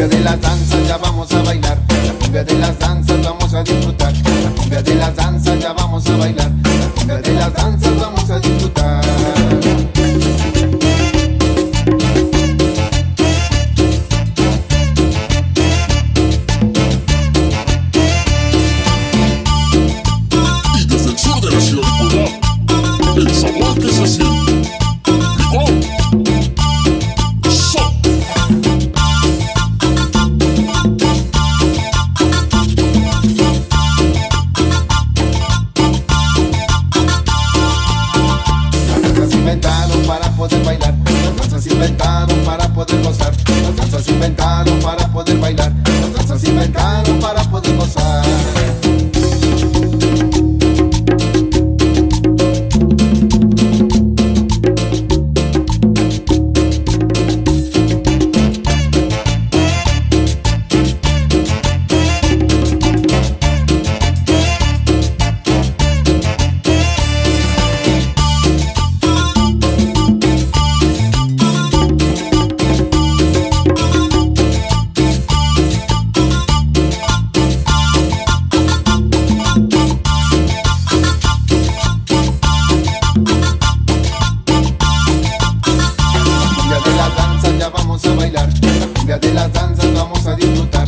cumbia de las danzas ya vamos a bailar. La cumbia de las danzas vamos a disfrutar. La cumbia de las danzas ya vamos a bailar. La cumbia inventaron para poder bailar, las danzas inventaron para poder gozar, las danzas inventaron para poder bailar, las danzas inventaron bailar. Cumbia de las danzas vamos a disfrutar.